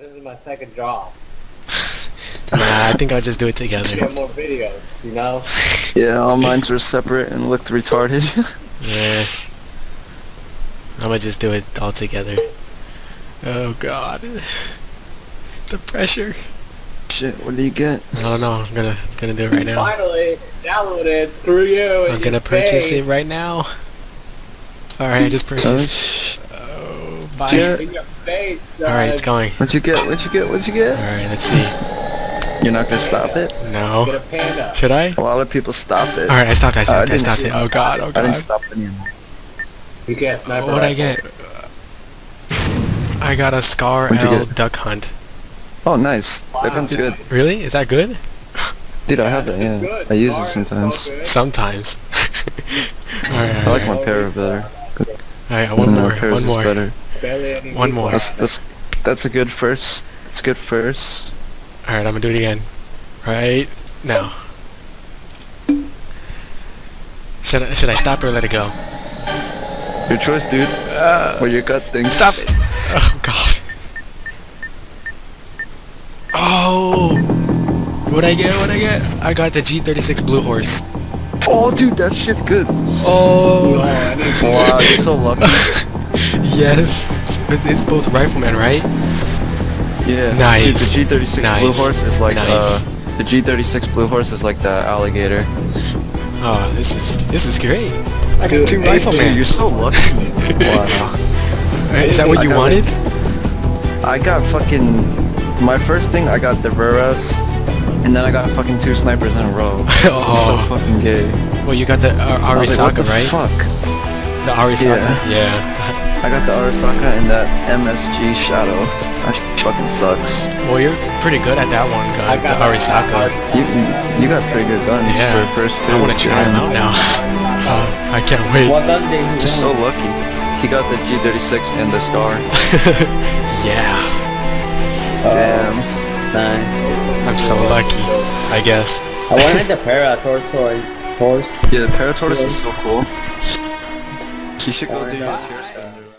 This is my second job. Nah, I think I'll just do it together. Get more videos, you know? Yeah, all mines were separate and looked retarded. Yeah. I'm gonna just do it all together. Oh god. The pressure. Shit, what do you get? I don't know. I'm gonna gonna do it right now. Finally, download it. Screw you. I'm gonna purchase face. it right now. Alright, I just purchased. Sh- bye. Yeah. In your face. Alright, it's going. What'd you get? What'd you get? What'd you get? Alright, let's see. You're not gonna stop it? No. Should I? A lot of people stop it. Alright, I stopped, I Uh, I stopped, I stopped it. it. Oh god, oh I didn't god. stop any of them. You can't sniper What'd I get? I got a Scar What'd L? Duck Hunt. Oh, nice. Wow. That gun's good. Really? Is that good? Dude, I have it, yeah. good. I use Sorry, it sometimes. so. Sometimes. alright, I like alright. my para better. Alright, one more, Paras one more. better. Barely One more. That's, that's, that's a good first. That's good first. Alright, I'm gonna do it again. Right now. Should I, should I stop or let it go? Your choice, dude. Uh, well, your gut thinks. Stop it! Oh god. Oh! What'd I get? What'd I get? I got the G36 Blue Horse. Oh, dude, that shit's good. Oh! I need Wow, you're so lucky. yes! It's, it's both riflemen, right? Yeah. Nice. Dude, the G36 Blue Horse is like Nice. uh, the G36 Blue Horse is like the alligator. Oh, this is this is great. I got two Dude, you're so lucky. wow. Is that what I you wanted? I got fucking my first thing. I got the Veras, and then I got fucking two snipers in a row. It's so oh, fucking gay. well, you got the uh, was like, what the right? fuck? The Arisaka. Yeah. I got the Arisaka and that MSG Shadow. That sh- fucking sucks. well, you're pretty good at that one I gun, the got Arisaka. You you got pretty good guns Yeah. for first two. I want to try them out now. Uh, I can't wait. What does they Just so lucky. He got the G36 and the Scar. yeah. Damn. Nice. I'm so lucky, I guess. I wanted the para torso horse. Yeah, the Paratortoise is so cool. You should go do your tear spender.